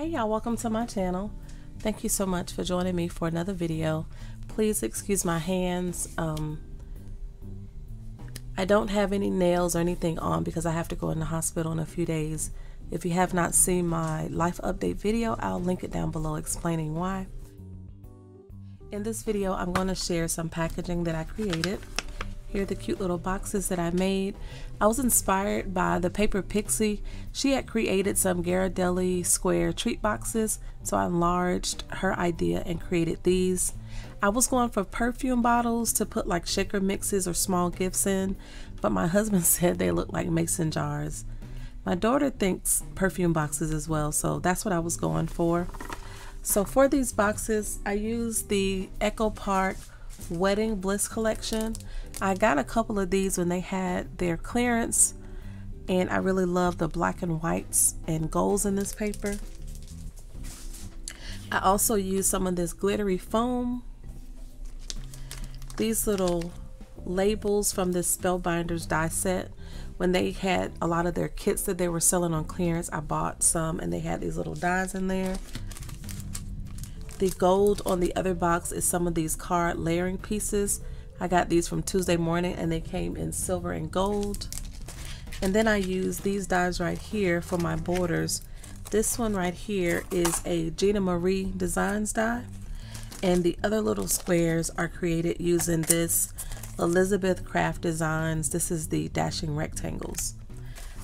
Hey y'all, welcome to my channel. Thank you so much for joining me for another video. Please excuse my hands. Um, I don't have any nails or anything on because I have to go in the hospital in a few days. If you have not seen my life update video, I'll link it down below explaining why. In this video, I'm going to share some packaging that I created. Here are the cute little boxes that I made. I was inspired by the Paper Pixie. She had created some Ghirardelli square treat boxes, so I enlarged her idea and created these. I was going for perfume bottles to put like shaker mixes or small gifts in, but my husband said they look like mason jars. My daughter thinks perfume boxes as well, so that's what I was going for. So for these boxes, I used the Echo Park Wedding Bliss collection. I got a couple of these when they had their clearance and I really love the black and whites and golds in this paper. I also used some of this glittery foam. These little labels from this Spellbinders die set. When they had a lot of their kits that they were selling on clearance, I bought some and they had these little dies in there. The gold on the other box is some of these card layering pieces. I got these from Tuesday morning and they came in silver and gold. And then I use these dies right here for my borders. This one right here is a Gina Marie Designs die. And the other little squares are created using this Elizabeth Craft Designs. This is the dashing rectangles.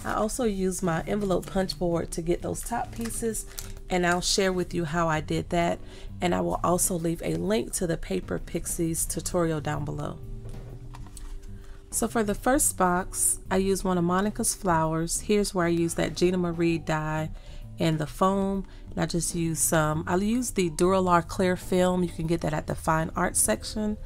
I also use my envelope punch board to get those top pieces and I'll share with you how I did that and I will also leave a link to the Paper Pixies tutorial down below. So for the first box, I use one of Monica's flowers. Here's where I use that Gina Marie die and the foam. And I just use some, I'll use the Duralar clear film. You can get that at the fine art section.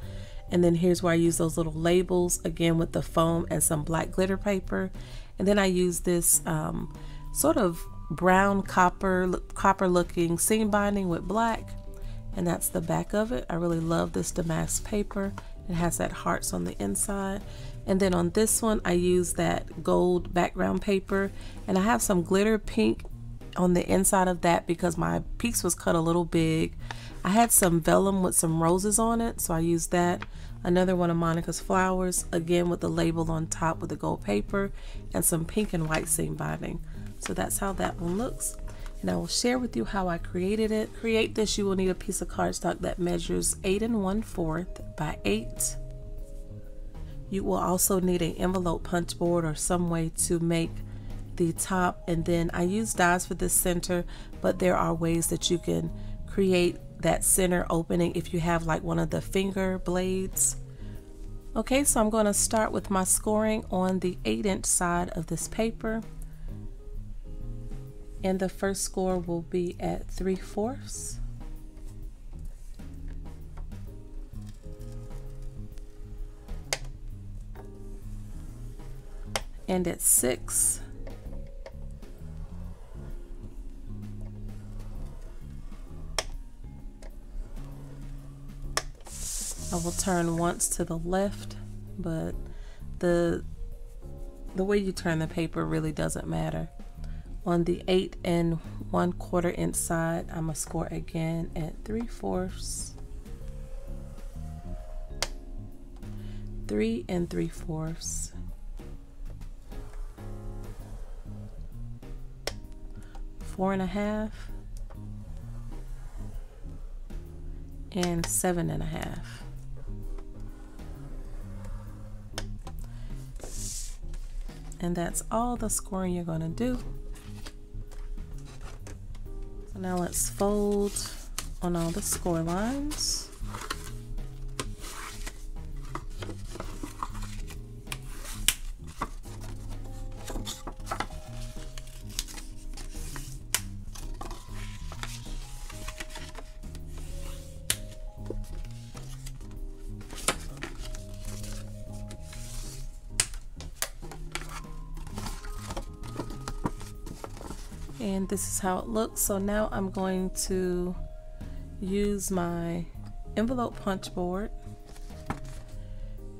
And then here's where I use those little labels again with the foam and some black glitter paper. And then I use this um, sort of brown copper copper looking seam binding with black. And that's the back of it. I really love this damask paper. It has that hearts on the inside. And then on this one I use that gold background paper. And I have some glitter pink on the inside of that because my piece was cut a little big. I had some vellum with some roses on it so I used that. Another one of Monica's flowers again with the label on top with the gold paper and some pink and white seam binding so that's how that one looks. And I will share with you how I created it. Create this, you will need a piece of cardstock that measures 8 and 1 fourth by 8. You will also need an envelope punch board or some way to make the top. And then I use dies for the center, but there are ways that you can create that center opening if you have like one of the finger blades. Okay, so I'm going to start with my scoring on the 8 inch side of this paper and the first score will be at 3 fourths. And at 6. I will turn once to the left, but the the way you turn the paper really doesn't matter on the eight and one quarter inch side I'm gonna score again at three fourths. Three and three fourths. Four and a half. And seven and a half. And that's all the scoring you're going to do now let's fold on all the score lines. And this is how it looks so now I'm going to use my envelope punch board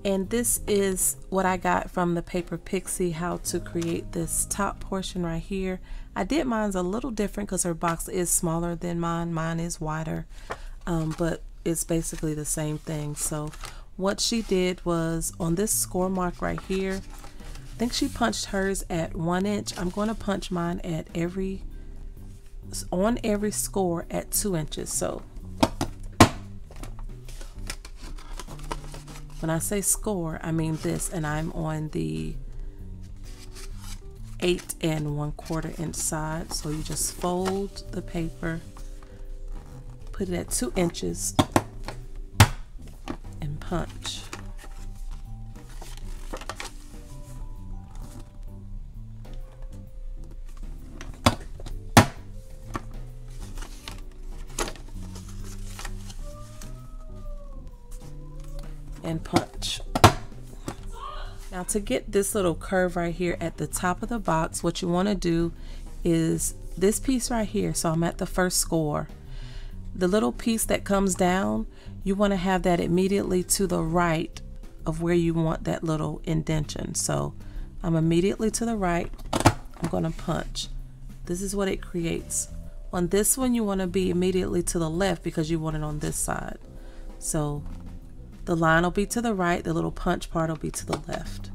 And this is what I got from the Paper Pixie, how to create this top portion right here. I did mine's a little different because her box is smaller than mine. Mine is wider, um, but it's basically the same thing. So what she did was on this score mark right here, think she punched hers at one inch. I'm going to punch mine at every, on every score at two inches. So When I say score, I mean this, and I'm on the eight and one quarter inch side. So you just fold the paper, put it at two inches, and punch. And punch. Now to get this little curve right here at the top of the box, what you want to do is this piece right here. So I'm at the first score. The little piece that comes down, you want to have that immediately to the right of where you want that little indentation. So I'm immediately to the right. I'm going to punch. This is what it creates. On this one, you want to be immediately to the left because you want it on this side. So the line will be to the right, the little punch part will be to the left.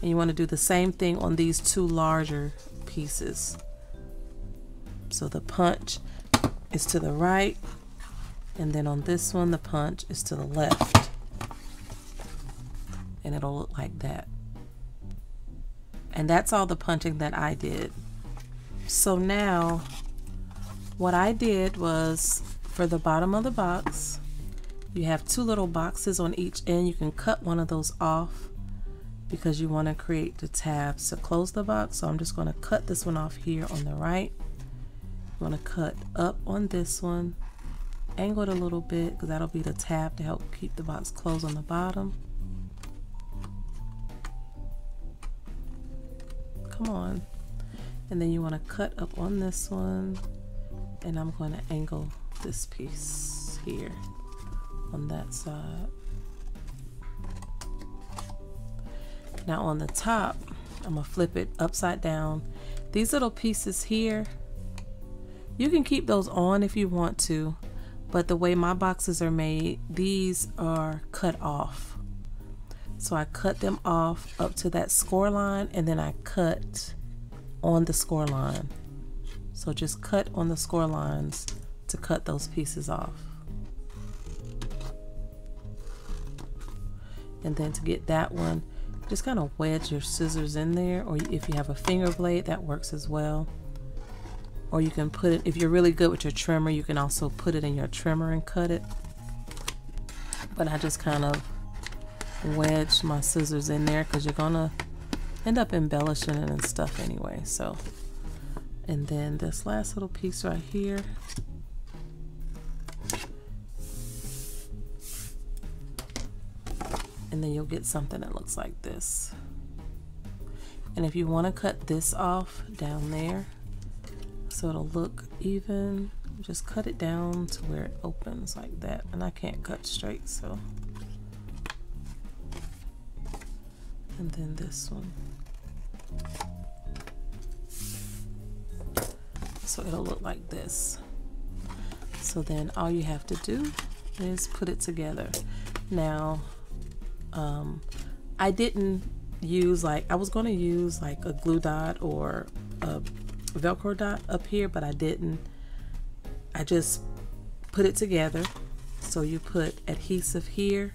And you want to do the same thing on these two larger pieces. So the punch is to the right, and then on this one, the punch is to the left. And it'll look like that. And that's all the punching that I did. So now, what I did was for the bottom of the box, you have two little boxes on each end. You can cut one of those off because you want to create the tabs to close the box. So I'm just going to cut this one off here on the right. I'm going to cut up on this one, angle it a little bit because that'll be the tab to help keep the box closed on the bottom. Come on. And then you want to cut up on this one and I'm going to angle this piece here on that side. Now on the top, I'm gonna flip it upside down. These little pieces here, you can keep those on if you want to, but the way my boxes are made, these are cut off. So I cut them off up to that score line and then I cut on the score line. So just cut on the score lines to cut those pieces off. And then to get that one just kind of wedge your scissors in there or if you have a finger blade that works as well. Or you can put it if you're really good with your trimmer you can also put it in your trimmer and cut it. But I just kind of wedge my scissors in there because you're gonna end up embellishing it and stuff anyway so. And then this last little piece right here and then you'll get something that looks like this. And if you want to cut this off down there so it'll look even, just cut it down to where it opens like that. And I can't cut straight, so. And then this one. So it'll look like this. So then all you have to do is put it together. Now, um, I didn't use like I was going to use like a glue dot or a velcro dot up here but I didn't. I just put it together. So you put adhesive here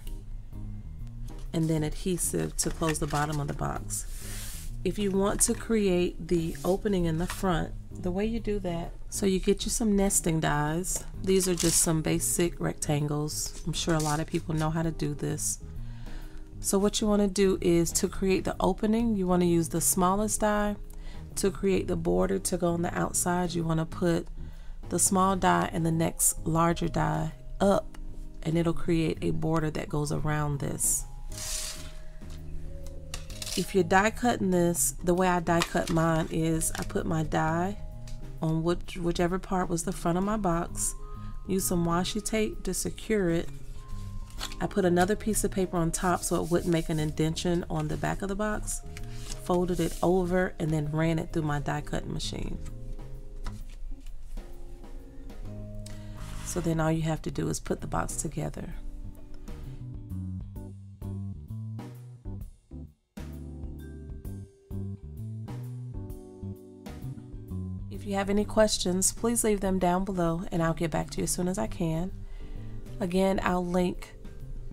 and then adhesive to close the bottom of the box. If you want to create the opening in the front the way you do that so you get you some nesting dies these are just some basic rectangles. I'm sure a lot of people know how to do this so what you want to do is to create the opening, you want to use the smallest die. To create the border to go on the outside, you want to put the small die and the next larger die up and it'll create a border that goes around this. If you're die cutting this, the way I die cut mine is I put my die on which, whichever part was the front of my box, use some washi tape to secure it, I put another piece of paper on top so it wouldn't make an indention on the back of the box, folded it over, and then ran it through my die cutting machine. So then all you have to do is put the box together. If you have any questions, please leave them down below and I'll get back to you as soon as I can. Again, I'll link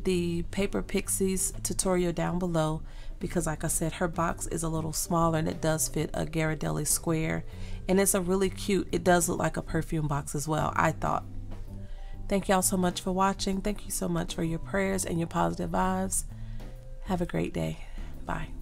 the Paper Pixies tutorial down below because like I said, her box is a little smaller and it does fit a Ghirardelli square. And it's a really cute, it does look like a perfume box as well, I thought. Thank y'all so much for watching. Thank you so much for your prayers and your positive vibes. Have a great day. Bye.